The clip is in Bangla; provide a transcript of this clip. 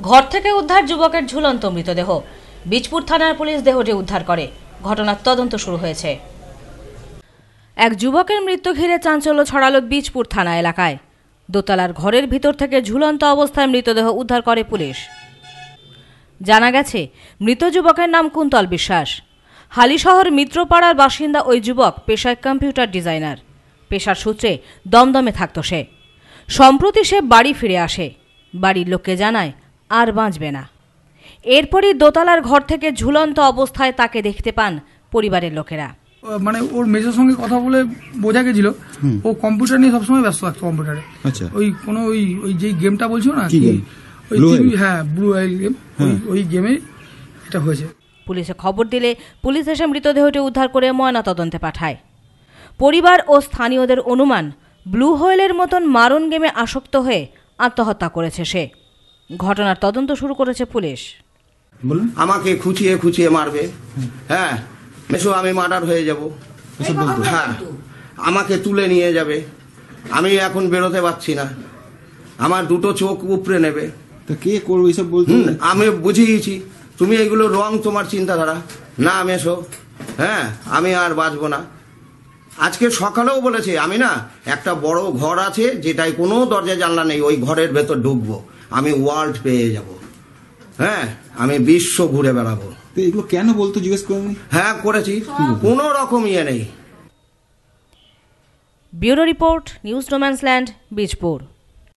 ঘর থেকে উদ্ধার যুবকের ঝুলন্ত মৃতদেহ। বীজপুর থানার পুলিশ দেহটি উদ্ধার করে। ঘটনার তদন্ত শুরু হয়েছে। এক যুবকের মৃত্যু ঘিরে চাঞ্চল্য ছড়ালো বীজপুর থানা এলাকায়। দোতলার ঘরের ভিতর থেকে ঝুলন্ত অবস্থায় মৃতদেহ উদ্ধার করে পুলিশ। জানা গেছে, মৃত যুবকের নাম কুন্তল বিশ্বাস। হালিশহর মিত্রপাড়ার বাসিন্দা ওই যুবক পেশায় কম্পিউটার ডিজাইনার। পেশার সূত্রে দমদমে থাকত সে। সম্প্রতি সে বাড়ি ফিরে আসে। বাড়ির লোককে জানায় আর বাঁচবে না। এরপরই দোতলার ঘর থেকে ঝুলন্ত অবস্থায় তাকে দেখতে পান পরিবারের লোকেরা। মানে ওর মেজের সঙ্গে কথা বলে বোঝা গেছিল ও কম্পিউটার নিয়ে সবসময় ব্যস্ত থাকতো কম্পিউটারে। আচ্ছা। ওই কোনো ওই ওই যে গেমটা বলছো না game? ওই হ্যাঁ ব্লু ওয়াইল গেম ওই ওই গেমে এটা হয়েছে। পুলিশে খবর দিলে পুলিশ এসে মৃতদেহটি উদ্ধার করে ময়নাতদন্তে পাঠায়। পরিবার ও স্থানীয়দের অনুমান ব্লু হোয়েলের মতন মারণ গেমে আসক্ত হয়ে আত্মহত্যা করেছে সে। ঘটনার তদন্ত শুরু করেছে পুলিশ। আমাকে খুঁচিয়ে খুঁচিয়ে মারবে। হ্যাঁ মেশো আমি মার্ডার হয়ে যাব। হ্যাঁ আমাকে তুলে নিয়ে যাবে। আমি এখন বেরোতে পারছি না। আমার দুটো চোখ উপড়ে নেবে। তা কে করবে বলতো? আমি বুঝিয়েছি। তুমি এগুলো রং তোমার চিন্তাধারা। না মেশো হ্যাঁ আমি আর বাঁচবো না। আজকে সকালেও বলেছে আমি না একটা বড় ঘর আছে যেটাই কোনো দরজা জানলা নেই ওই ঘরের ভেতর ঢুকবো। আমি ওয়ার্ল্ড পেয়ে যাব। হ্যাঁ আমি বিশ্ব ঘুরে বেড়াবো। তো এগুলো কেন বলতো জিজ্ঞেস করেনি হ্যাঁ করেছি। কোনো রকম ইয়ে নেই। Bureau report news romance land Bijpur.